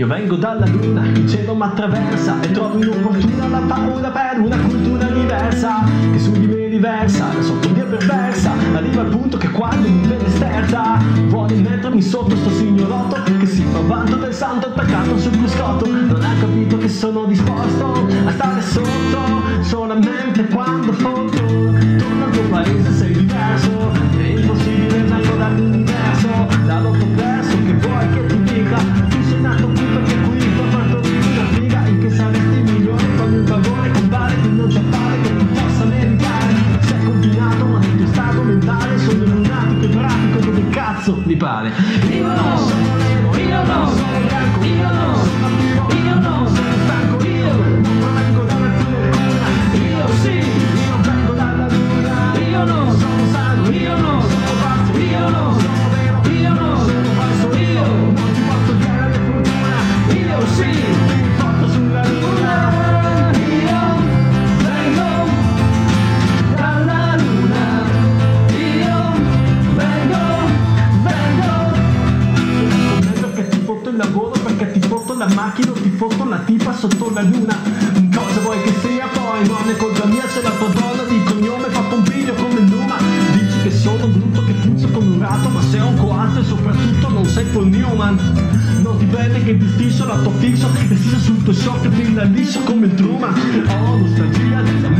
Io vengo dalla luna, il cielo m'attraversa E trovo inopportuna la paura per una cultura diversa Che su di me diversa, la sottodia perversa. Arriva al punto che quando mi vede sterza Vuole mettermi sotto sto signorotto Che si fa vanto del santo attaccato sul cruscotto. Non ha capito che sono disposto a stare sotto Solamente quando foto Torno al tuo paese cazzo mi pare. Io non sono io non sono bianco Io non sono io non sono macchina, ti fotto la tipa sotto la luna. Cosa vuoi che sia poi? Non è colpa mia se la tua donna di cognome fa pompiglio come Numa. Dici che sono brutto, che puzzo come un ratto, ma sei un coatto e soprattutto non sei Paul Newman. Non ti vede che distinso la tua fisso e sia sul tuo shock e brilla liscio come il Truman. Ho nostalgia della mia